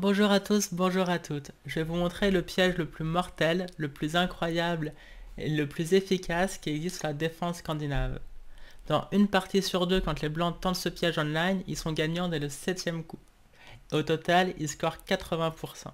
Bonjour à tous, bonjour à toutes. Je vais vous montrer le piège le plus mortel, le plus incroyable et le plus efficace qui existe sur la défense scandinave. Dans une partie sur deux, quand les blancs tentent ce piège online, ils sont gagnants dès le septième coup. Au total, ils scorent 80%.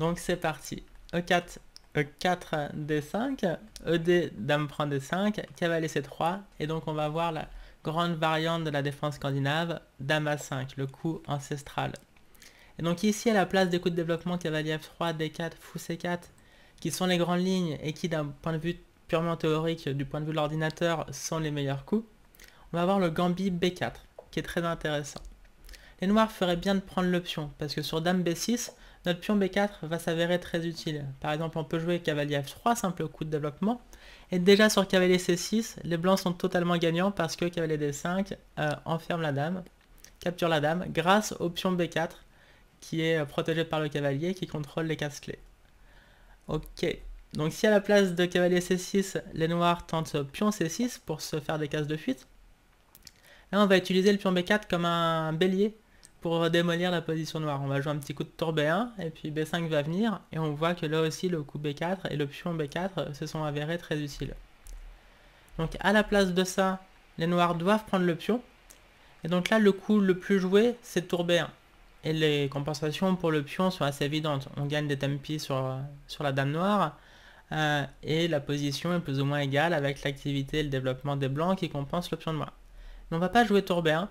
Donc c'est parti. E4, E4, D5, ED, Dame prend D5, cavalier C3, et donc on va voir la grande variante de la défense scandinave, Dame A5, le coup ancestral. Et donc ici, à la place des coups de développement cavalier F3, D4, Fou C4, qui sont les grandes lignes et qui, d'un point de vue purement théorique, du point de vue de l'ordinateur, sont les meilleurs coups, on va voir le gambit B4, qui est très intéressant. Les noirs feraient bien de prendre le pion, parce que sur Dame B6, notre pion B4 va s'avérer très utile. Par exemple, on peut jouer cavalier F3, simple coup de développement, et déjà sur cavalier C6, les blancs sont totalement gagnants parce que cavalier D5 euh, enferme la dame, capture la dame, grâce au pion B4, qui est protégé par le cavalier qui contrôle les cases clés. Ok, donc si à la place de cavalier C6, les noirs tentent pion C6 pour se faire des cases de fuite, là on va utiliser le pion B4 comme un bélier pour démolir la position noire. On va jouer un petit coup de tour B1 et puis B5 va venir et on voit que là aussi le coup B4 et le pion B4 se sont avérés très utiles. Donc à la place de ça, les noirs doivent prendre le pion. Et donc là le coup le plus joué c'est tour B1. Et les compensations pour le pion sont assez évidentes. On gagne des tempi sur, sur la dame noire. Euh, et la position est plus ou moins égale avec l'activité et le développement des blancs qui compensent le pion noir. Mais on va pas jouer tour B1.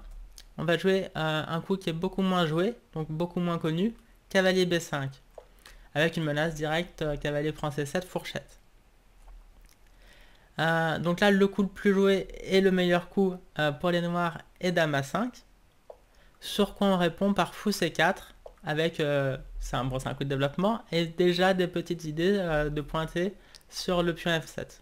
On va jouer euh, un coup qui est beaucoup moins joué, donc beaucoup moins connu, cavalier B5. Avec une menace directe, euh, cavalier prend C7, fourchette. donc là, le coup le plus joué et le meilleur coup pour les noirs est dame A5. Sur quoi on répond par fou C4 avec, euh, c'est un, coup de développement, et déjà des petites idées euh, de pointer sur le pion F7.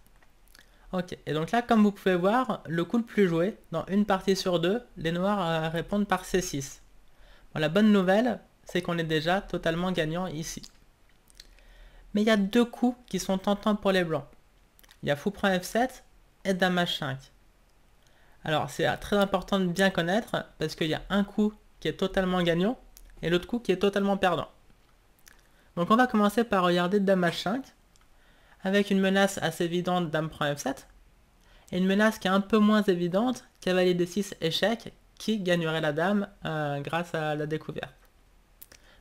Ok, et donc là, comme vous pouvez voir, le coup le plus joué, dans une partie sur deux, les noirs euh, répondent par C6. la bonne nouvelle, c'est qu'on est déjà totalement gagnant ici. Mais il y a deux coups qui sont tentants pour les blancs. Il y a fou prend F7 et dame H5. Alors c'est très important de bien connaître parce qu'il y a un coup qui est totalement gagnant et l'autre coup qui est totalement perdant. Donc on va commencer par regarder Dame H5 avec une menace assez évidente Dame prend F7 et une menace qui est un peu moins évidente Cavalier D6 échec qui gagnerait la Dame euh, grâce à la découverte.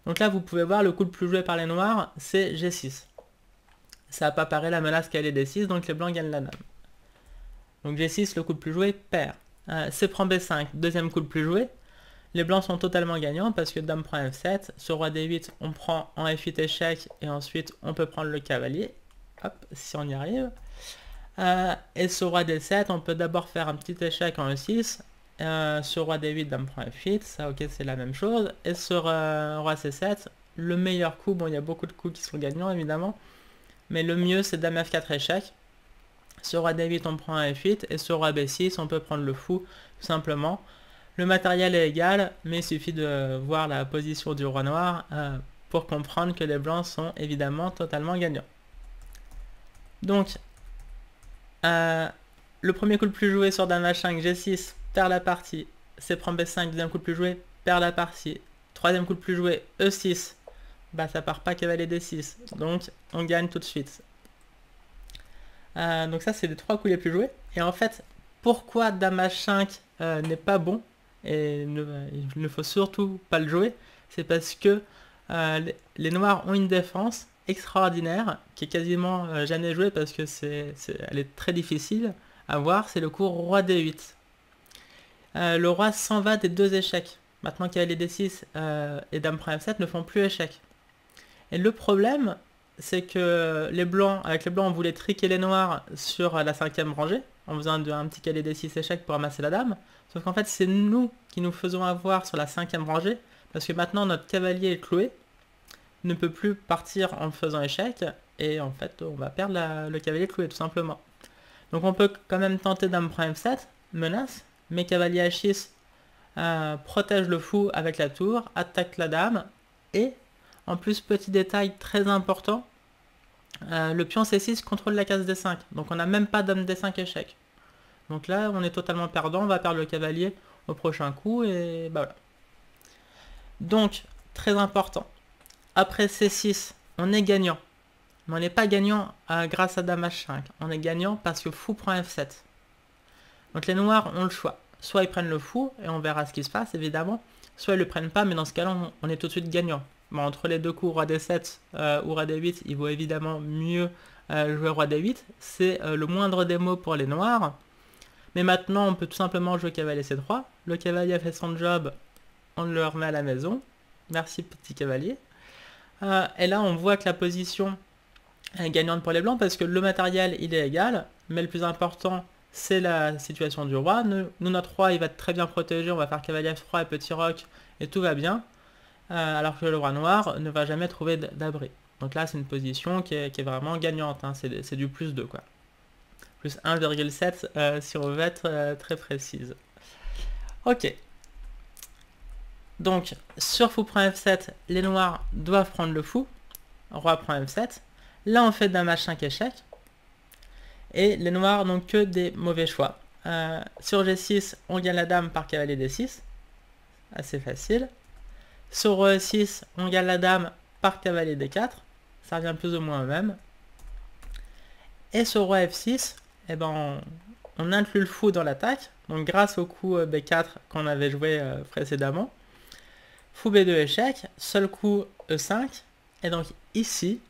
Donc là vous pouvez voir le coup le plus joué par les noirs c'est G6. Ça n'a pas paru la menace Cavalier D6 donc les blancs gagnent la Dame. Donc G6, le coup le plus joué, perd. Euh, C prend B5, deuxième coup le plus joué. Les blancs sont totalement gagnants parce que Dame prend F7. Sur Roi D8, on prend en F8 échec et ensuite on peut prendre le cavalier. Hop, si on y arrive. Euh, et sur Roi D7, on peut d'abord faire un petit échec en E6. Euh, sur Roi D8, Dame prend F8. Ça, ok, c'est la même chose. Et sur Roi C7, le meilleur coup, bon, il y a beaucoup de coups qui sont gagnants évidemment. Mais le mieux, c'est Dame F4 échec. Sur roi D8, on prend un F8, et sur roi B6, on peut prendre le fou, tout simplement. Le matériel est égal, mais il suffit de voir la position du roi noir euh, pour comprendre que les blancs sont évidemment totalement gagnants. Donc, euh, le premier coup le plus joué sur dame H5, G6, perd la partie. C prend B5, deuxième coup le plus joué, perd la partie. Troisième coup le plus joué, E6, bah ça part pas cavalier D6. Donc, on gagne tout de suite. Euh, donc ça, c'est les trois coups les plus joués. Et en fait, pourquoi Dame H5 euh, n'est pas bon, et il ne faut surtout pas le jouer, c'est parce que euh, les, noirs ont une défense extraordinaire, qui est quasiment jamais jouée parce que c'est, elle est très difficile à voir, c'est le coup Roi D8. le roi s'en va des deux échecs. Maintenant qu'il y a les D6 et Dame Prime 7 ne font plus échec. Et le problème, c'est que les blancs, avec les blancs, on voulait triquer les noirs sur la cinquième rangée, en faisant un, petit calé des 6 échecs pour ramasser la dame. Sauf qu'en fait, c'est nous qui nous faisons avoir sur la cinquième rangée, parce que maintenant notre cavalier est cloué, ne peut plus partir en faisant échec, et en fait, on va perdre le cavalier cloué, tout simplement. Donc on peut quand même tenter dame prime 7, menace, mais cavalier H6 euh, protège le fou avec la tour, attaque la dame, et en plus, petit détail très important, euh, le pion C6 contrôle la case D5. Donc on n'a même pas d'homme D5 échec. Donc là, on est totalement perdant, on va perdre le cavalier au prochain coup, et bah voilà. Donc, très important. Après C6, on est gagnant. Mais on n'est pas gagnant euh, grâce à Dame H5. On est gagnant parce que fou prend F7. Donc les noirs ont le choix. Soit ils prennent le fou, et on verra ce qui se passe évidemment. Soit ils le prennent pas, mais dans ce cas-là, on est tout de suite gagnant. Bon, entre les deux coups, roi D7 euh, ou roi D8, il vaut évidemment mieux euh, jouer roi D8. C'est le moindre des mots pour les noirs. Mais maintenant, on peut tout simplement jouer cavalier C3. Le cavalier a fait son job, on le remet à la maison. Merci petit cavalier. Euh, et là, on voit que la position est gagnante pour les blancs parce que le matériel, il est égal. Mais le plus important, c'est la situation du roi. Nous, notre roi, il va être très bien protégé. On va faire cavalier F3 et petit roc et tout va bien. Euh, alors que le roi noir ne va jamais trouver d'abri. Donc là, c'est une position qui est, vraiment gagnante. Hein. C'est du plus 2, quoi. Plus 1,7 euh, si on veut être très précise. Ok. Donc, sur fou prend F7, les noirs doivent prendre le fou. Roi prend F7. Là, on fait dame H5 échec. Et les noirs n'ont que des mauvais choix. Euh, sur G6, on gagne la dame par cavalier D6. Assez facile. Sur E6, on gagne la dame par cavalier D4. Ça revient plus ou moins au même. Et sur roi F6, eh ben, on, inclut le fou dans l'attaque. Donc grâce au coup euh, B4 qu'on avait joué euh, précédemment. Fou B2 échec, seul coup E5. Et donc ici,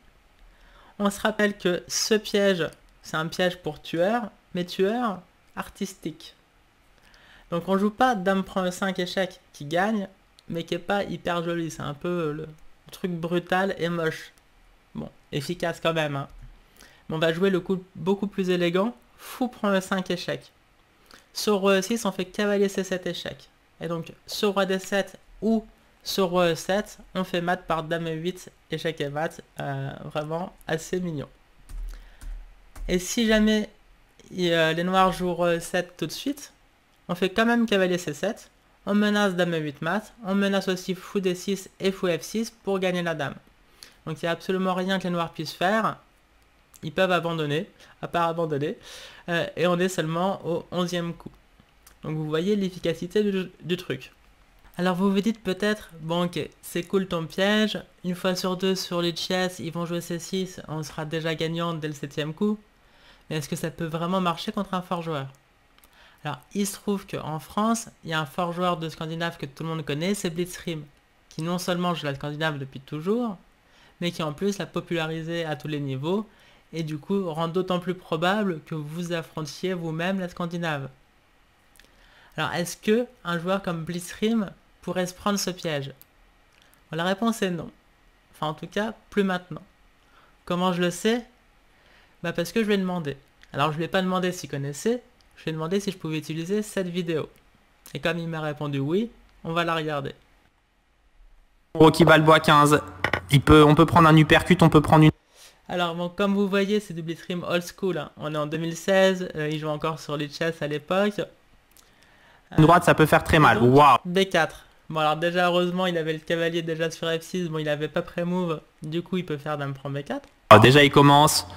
on se rappelle que ce piège, c'est un piège pour tueur, mais tueur artistique. Donc on joue pas Dame prend E5 échec qui gagne, mais qui est pas hyper joli. C'est un peu le truc brutal et moche. Bon, efficace quand même. Hein. On va jouer le coup beaucoup plus élégant. Fou prend E5 échec. Sur roi E6, on fait cavalier C7 échec. Et donc, sur roi D7 ou sur roi E7, on fait mat par dame E8, échec et mat. Euh, vraiment assez mignon. Et si jamais les noirs jouent roi E7 tout de suite, on fait quand même cavalier C7. On menace dame E8 mat. On menace aussi fou D6 et fou F6 pour gagner la dame. Donc il n'y a absolument rien que les noirs puissent faire. Ils peuvent abandonner, à part abandonner. Euh, et on est seulement au 11e coup. Donc vous voyez l'efficacité du truc. Alors vous vous dites peut-être, bon ok, c'est cool ton piège, une fois sur deux sur les chess, ils vont jouer C6, on sera déjà gagnant dès le septième coup. Mais est-ce que ça peut vraiment marcher contre un fort joueur? Alors il se trouve qu'en France, il y a un fort joueur de Scandinave que tout le monde connaît, c'est Blitzrim, qui non seulement joue la Scandinave depuis toujours, mais qui en plus l'a popularisé à tous les niveaux, et du coup rend d'autant plus probable que vous affrontiez vous-même la Scandinave. Alors est-ce que un joueur comme Blitzrim pourrait se prendre ce piège? La réponse est non. Enfin, en tout cas, plus maintenant. Comment je le sais? Bah parce que je lui ai demandé. Alors je lui ai pas demandé s'il connaissait, je lui ai demandé si je pouvais utiliser cette vidéo. Et comme il m'a répondu oui, on va la regarder. Rocky Balboa 15. Il peut, on peut prendre un uppercut, on peut prendre une... Alors bon, comme vous voyez, c'est du Blitzrim old school. Hein. On est en 2016, euh, il joue encore sur les chess à l'époque. Une droite, ça peut faire très mal. Waouh B4. Bon alors déjà heureusement il avait le cavalier déjà sur F6, bon il avait pas pré-move, du coup il peut faire dame prend B4. Oh, déjà il commence.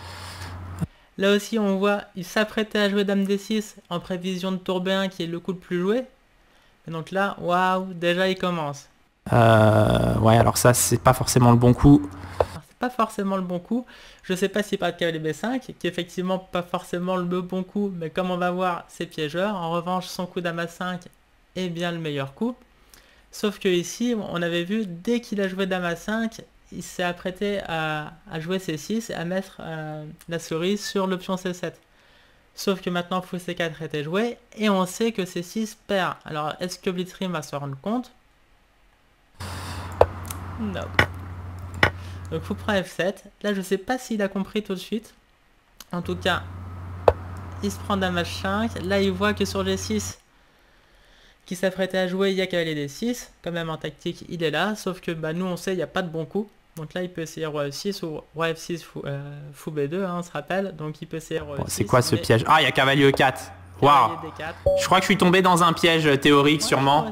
Là aussi on voit, il s'apprêtait à jouer dame D6 en prévision de tour B1 qui est le coup le plus joué. Et donc là, waouh, déjà il commence. Euh, ouais alors ça c'est pas forcément le bon coup. C'est pas forcément le bon coup. Je sais pas s'il parle de cavalier B5, qui est effectivement pas forcément le bon coup, mais comme on va voir, c'est piégeur. En revanche, son coup dame A5 est bien le meilleur coup. Sauf que ici, on avait vu, dès qu'il a joué Dame à 5, il s'est apprêté à, jouer C6 et à mettre euh, la souris sur l'option C7. Sauf que maintenant Fou C4 était joué et on sait que C6 perd. Alors est-ce que Blitzrim va se rendre compte? Non. Donc Fou prend F7. Là je sais pas s'il a compris tout de suite. En tout cas, il se prend Dame H5. Là il voit que sur G6, qui s'apprêtait à jouer, il y a cavalier D6. Quand même en tactique, il est là. Sauf que bah, nous, on sait, il n'y a pas de bon coup. Donc là, il peut essayer roi F6 ou roi F6 fou, euh, fou B2, hein, on se rappelle. Donc il peut essayer roi C'est quoi ce piège? Ah, il y a cavalier E4. Waouh Je crois que je suis tombé dans un piège théorique, sûrement.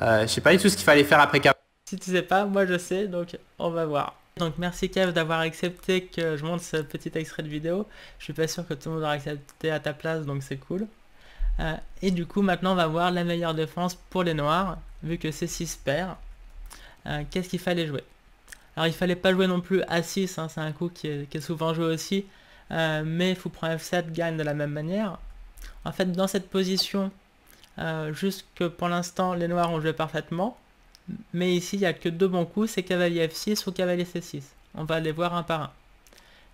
Euh, je sais pas du tout ce qu'il fallait faire après cavalier. Si tu sais pas, moi je sais, donc on va voir. Donc merci Kev d'avoir accepté que je monte ce petit extrait de vidéo. Je suis pas sûr que tout le monde aura accepté à ta place, donc c'est cool. Euh, et du coup, maintenant, on va voir la meilleure défense pour les noirs, vu que C6 perd. qu'est-ce qu'il fallait jouer? Alors il fallait pas jouer non plus A6, hein, c'est un coup qui est, souvent joué aussi, mais fou prend F7 gagne de la même manière. En fait, dans cette position, juste que pour l'instant les noirs ont joué parfaitement, mais ici il n'y a que deux bons coups, c'est cavalier F6 ou cavalier C6. On va les voir un par un.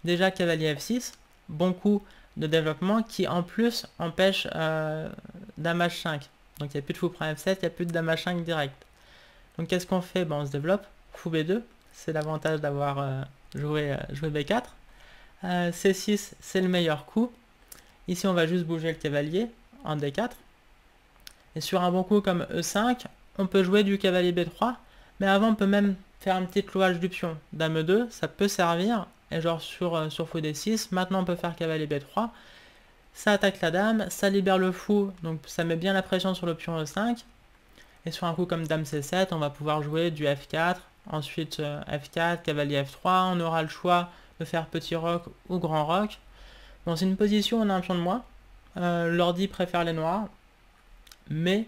Déjà cavalier F6, bon coup de développement qui en plus empêche euh, dame H5. Donc il n'y a plus de fou prend F7, il n'y a plus de dame H5 direct. Donc qu'est-ce qu'on fait? Ben, On se développe, fou B2, c'est l'avantage d'avoir euh, joué, euh, joué B4. C6, c'est le meilleur coup. Ici on va juste bouger le cavalier en D4. Et sur un bon coup comme E5, on peut jouer du cavalier B3, mais avant on peut même faire un petit clouage du pion. Dame 2, ça peut servir, et genre sur, euh, sur fou d6, maintenant on peut faire cavalier b3, ça attaque la dame, ça libère le fou, donc ça met bien la pression sur le pion e5, et sur un coup comme dame c7, on va pouvoir jouer du f4, ensuite euh, f4, cavalier f3, on aura le choix de faire petit roc ou grand roc. Bon, c'est une position, on a un pion de moins, euh, l'ordi préfère les noirs, mais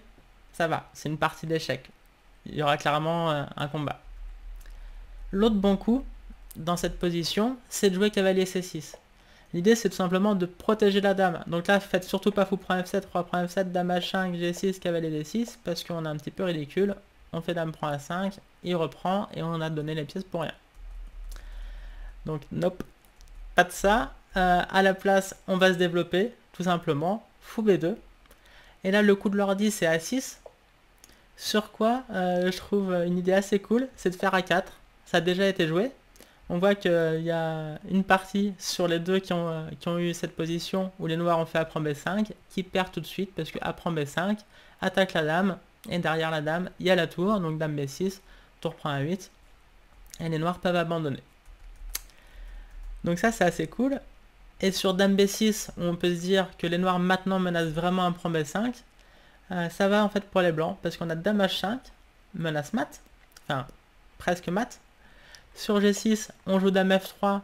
ça va, c'est une partie d'échec. Il y aura clairement un combat. L'autre bon coup, dans cette position, c'est de jouer cavalier c6. L'idée c'est tout simplement de protéger la dame. Donc là, faites surtout pas fou prend f7, roi prend f7, dame h5, g6, cavalier d6, parce qu'on est un petit peu ridicule. On fait dame prend a5, il reprend, et on a donné les pièces pour rien. Donc nope, pas de ça. Euh, à la place, on va se développer, tout simplement, fou b2. Et là, le coup de l'ordi, c'est a6. Sur quoi, euh, je trouve une idée assez cool, c'est de faire a4. Ça a déjà été joué, on voit qu'il y a une partie sur les deux qui ont, euh, qui ont eu cette position où les noirs ont fait A prend B5, qui perd tout de suite parce que A prend B5, attaque la dame, et derrière la dame, il y a la tour, donc dame B6, tour prend A8, et les noirs peuvent abandonner. Donc ça c'est assez cool. Et sur dame B6, on peut se dire que les noirs maintenant menacent vraiment un prend B5. Euh, ça va en fait pour les blancs, parce qu'on a dame H5, menace mat, enfin presque mat, sur G6, on joue dame F3,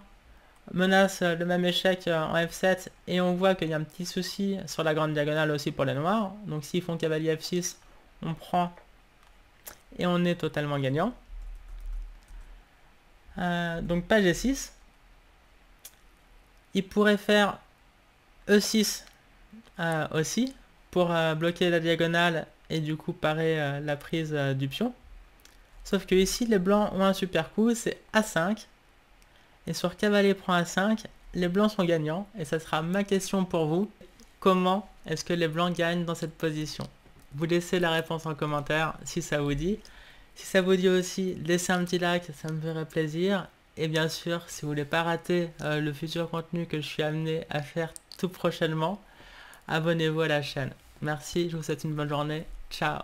menace le même échec en F7, et on voit qu'il y a un petit souci sur la grande diagonale aussi pour les noirs. Donc s'ils font cavalier F6, on prend et on est totalement gagnant. Euh, donc pas G6. Il pourrait faire E6 euh, aussi pour euh, bloquer la diagonale et du coup parer la prise du pion. Sauf que ici, les blancs ont un super coup, c'est A5. Et sur cavalier prend A5, les blancs sont gagnants. Et ça sera ma question pour vous. Comment est-ce que les blancs gagnent dans cette position? Vous laissez la réponse en commentaire si ça vous dit. Si ça vous dit aussi, laissez un petit like, ça me ferait plaisir. Et bien sûr, si vous voulez pas rater euh, le futur contenu que je suis amené à faire tout prochainement, abonnez-vous à la chaîne. Merci, je vous souhaite une bonne journée. Ciao